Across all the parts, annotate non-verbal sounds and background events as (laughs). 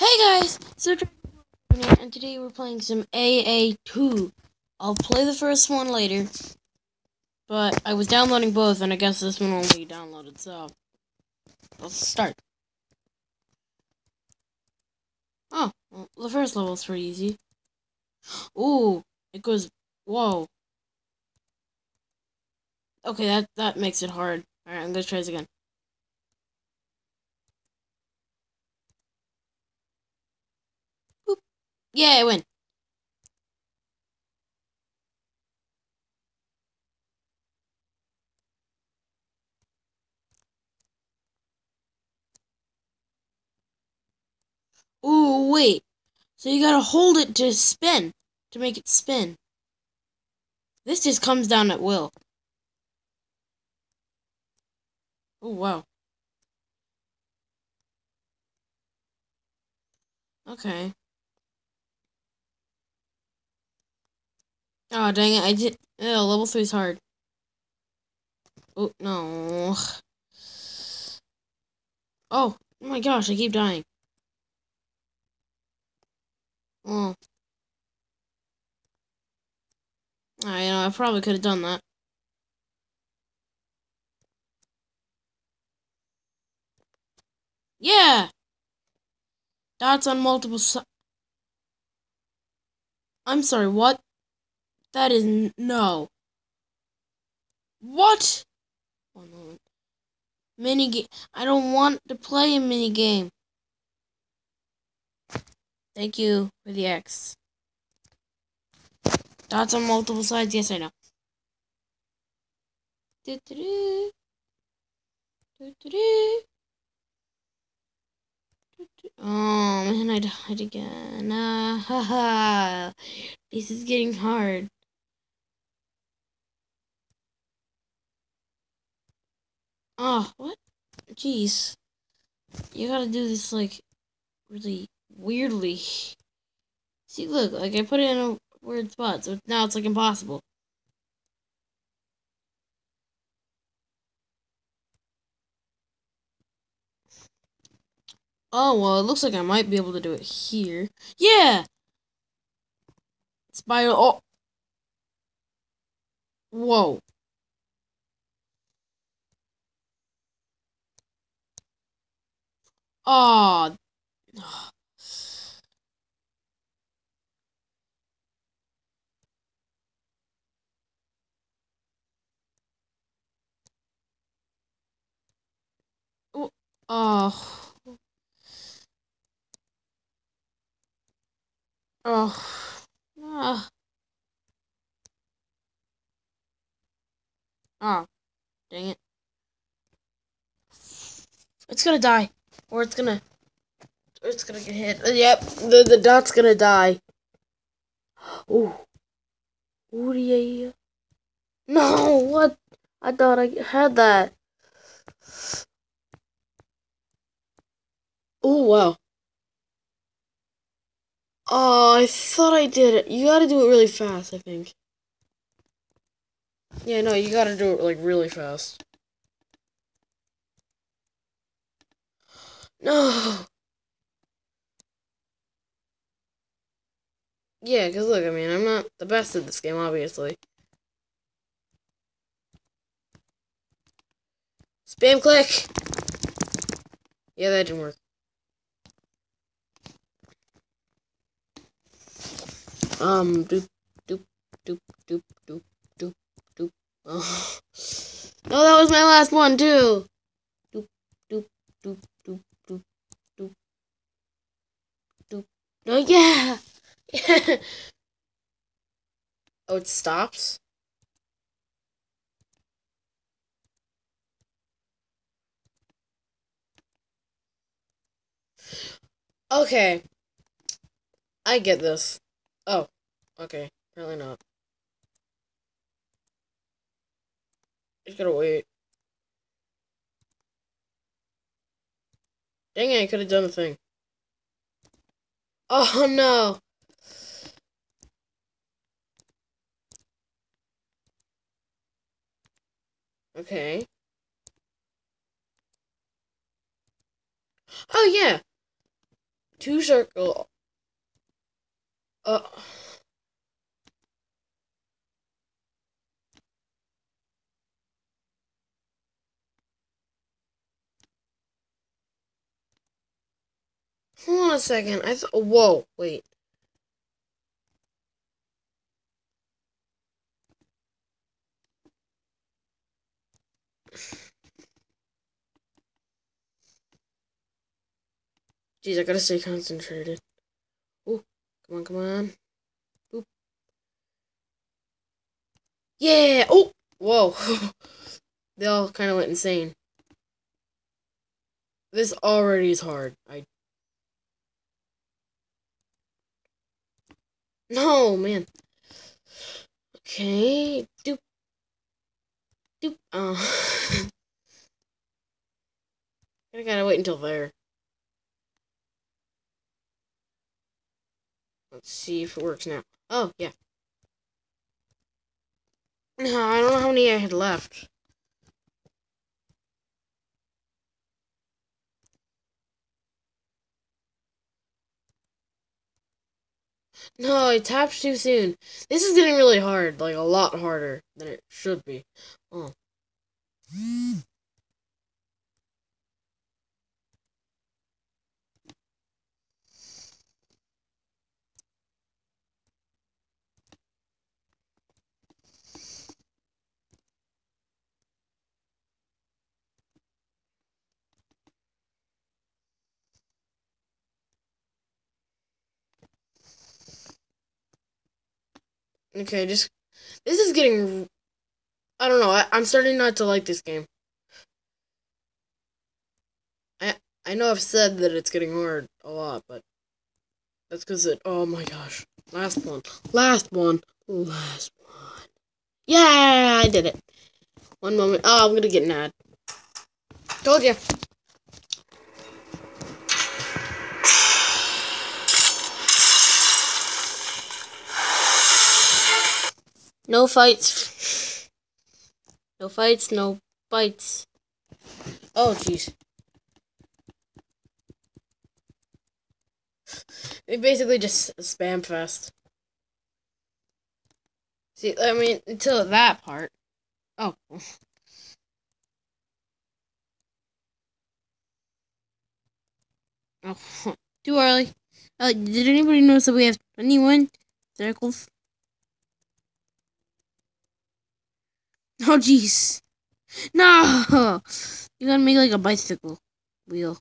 Hey guys, so and today we're playing some AA2. I'll play the first one later, but I was downloading both, and I guess this one won't be downloaded. So let's start. Oh, well, the first level is pretty easy. Ooh, it goes. Whoa. Okay, that that makes it hard. All right, I'm gonna try this again. Yeah, I win. Ooh, wait. So you gotta hold it to spin, to make it spin. This just comes down at will. Oh, wow. Okay. Oh, dang it. I did. Oh, level 3 is hard. Oh, no. Oh, oh my gosh, I keep dying. Oh. I you know, I probably could have done that. Yeah! Dots on multiple si I'm sorry, what? That is no. What? One moment. Mini game. I don't want to play a mini game. Thank you for the X. Dots on multiple sides. Yes, I know. Oh man, I died again. Uh, haha. This is getting hard. Oh, what? Jeez. You gotta do this, like, really weirdly. See, look, like, I put it in a weird spot, so now it's, like, impossible. Oh, well, it looks like I might be able to do it here. Yeah! Spiral. Oh! Whoa. Oh. Oh. Oh. Ah. Oh. Dang it. It's gonna die. Or it's gonna... Or it's gonna get hit. Uh, yep, the, the dot's gonna die. (gasps) Ooh. Ooh, yeah. No, what? I thought I had that. Oh, wow. Oh, I thought I did it. You gotta do it really fast, I think. Yeah, no, you gotta do it, like, really fast. No! (sighs) Yeah, because look, I mean, I'm not the best at this game, obviously. Spam click! Yeah, that didn't work. Um, doop, doop, doop, doop, doop, doop, doop. Oh. (sighs) No, that was my last one, too. Doop, doop, doop, doop, doop, doop, doop. No, yeah! (laughs) oh, it stops? Okay. I get this. Oh, okay. Apparently not. Just gotta wait. Dang it, I could have done the thing. Oh no! Okay. Oh, yeah. two circle. Uh. Hold on a second. I th- whoa, wait. Jeez, I gotta stay concentrated. Oh, come on, come on. Boop. Yeah! Oh! Whoa. (laughs) they all kind of went insane. This already is hard. I. No, man. Okay. Doop. Doop. Oh. (laughs) I gotta wait until there. Let's see if it works now. Oh, yeah. No, I don't know how many I had left. No, I tapped too soon. This is getting really hard, like a lot harder than it should be. Oh. Okay, just this is getting. I don't know. I, I'm starting not to like this game. I I know I've said that it's getting hard a lot, but that's because it. Oh my gosh! Last one, last one, last one. Yeah, I did it. One moment. Oh, I'm gonna get an ad. Told you. No fights. No fights, no bites. Oh, jeez. They basically just spam fest. See, I mean, until that part. Oh. Oh, (laughs) too early. Uh, did anybody notice that we have 21 circles? Oh, jeez. No! You gotta make like a bicycle wheel.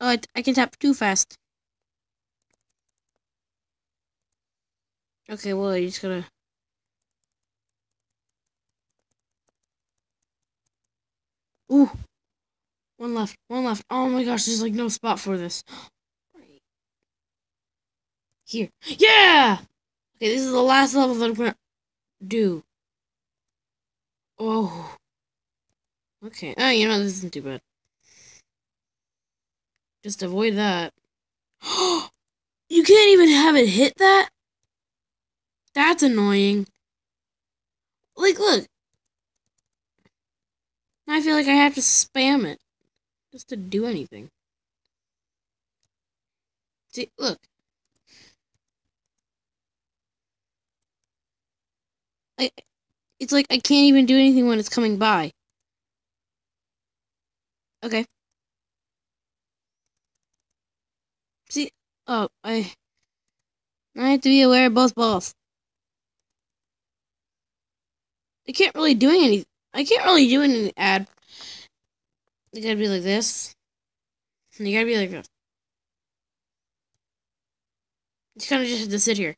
Oh, I, I can tap too fast. Okay, well, you just gotta... Ooh! One left, one left. Oh my gosh, there's like no spot for this. (gasps) Here. Yeah! Okay, this is the last level that I'm gonna do. Oh. Okay. Oh, you know, this isn't too bad. Just avoid that. (gasps) you can't even have it hit that? That's annoying. Like, look. I feel like I have to spam it just to do anything. See, look. I, it's like I can't even do anything when it's coming by. Okay. See, oh, I, I have to be aware of both balls. I can't really do any. I can't really do any ad. You gotta be like this. You gotta be like this. You kind of just have to sit here.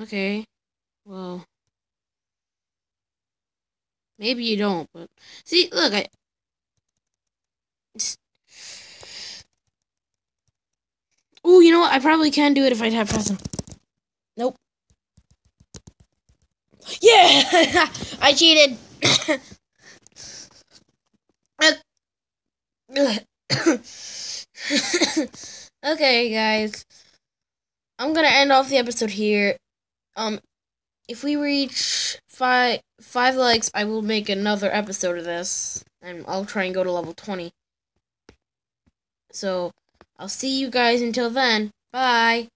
Okay. Well. Maybe you don't, but see, look, I. (sighs) Oh, you know what? I probably can do it if I have press Nope. Yeah, (laughs) I cheated. (coughs) (coughs) okay, guys. I'm gonna end off the episode here. Um, if we reach five five likes, I will make another episode of this, and I'll try and go to level twenty. So, I'll see you guys until then. Bye.